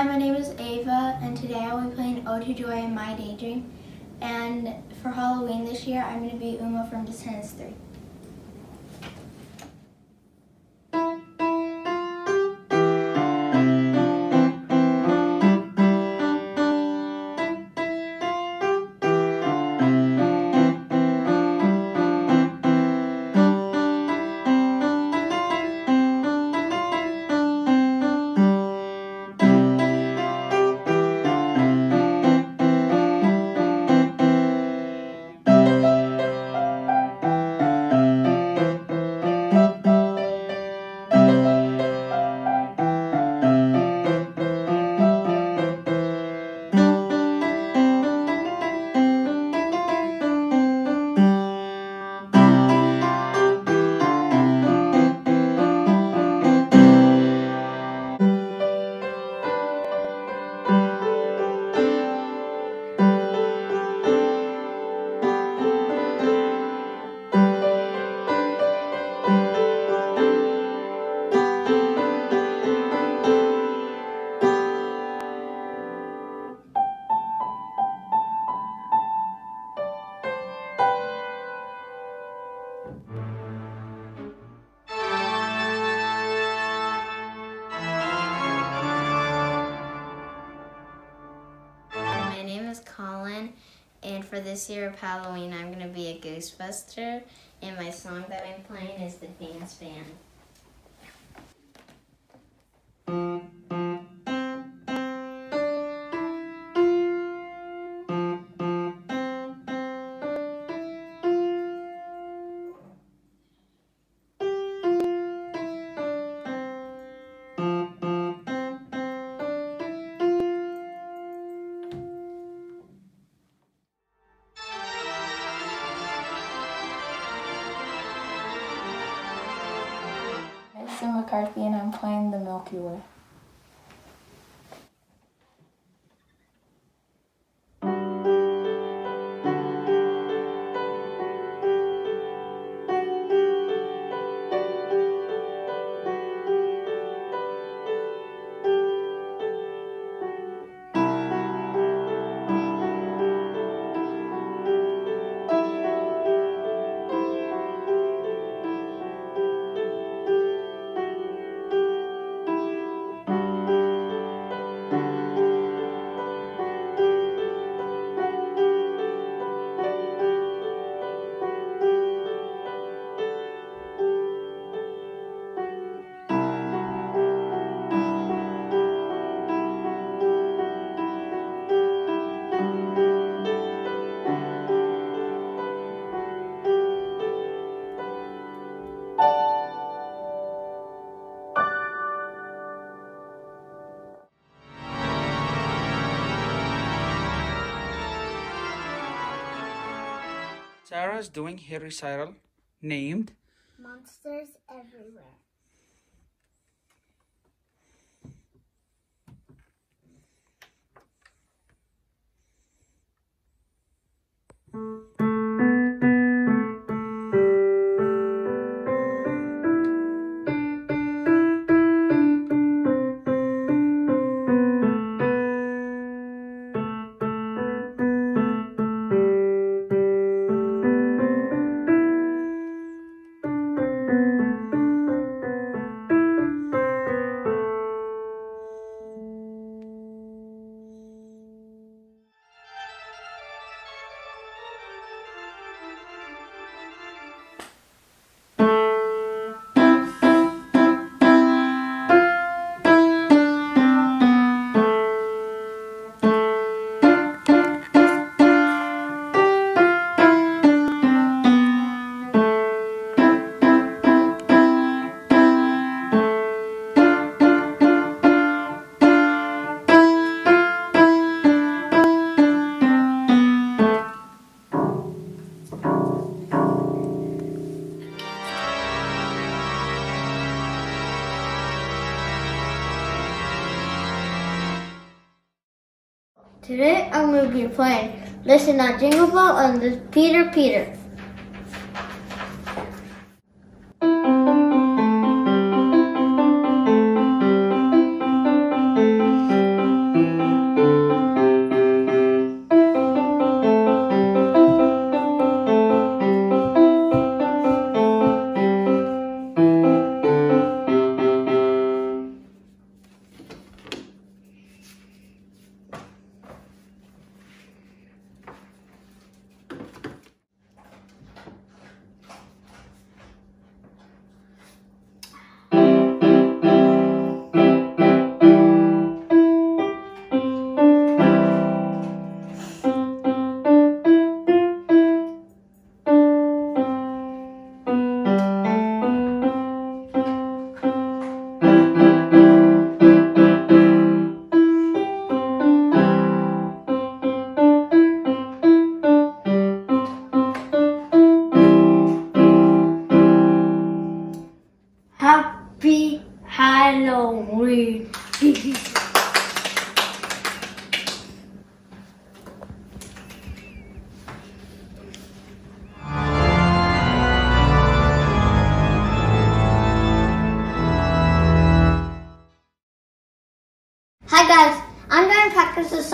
Hi, my name is Ava, and today I will be playing Ode to Joy in My Daydream. And for Halloween this year, I'm going to be Uma from Descendants 3. For this year of Halloween, I'm going to be a Ghostbuster, and my song that I'm playing is The Dance Band. McCarthy, and I'm playing the Milky Way. Sarah's doing her recital named Monsters everywhere. Today I'm going to be playing Listen on Jingle Bell and the Peter Peter.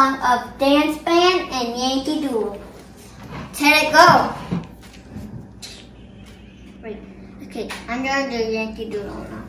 Song of Dance Band and Yankee Doodle. Let it go. Wait, okay, I'm to do Yankee Doodle now.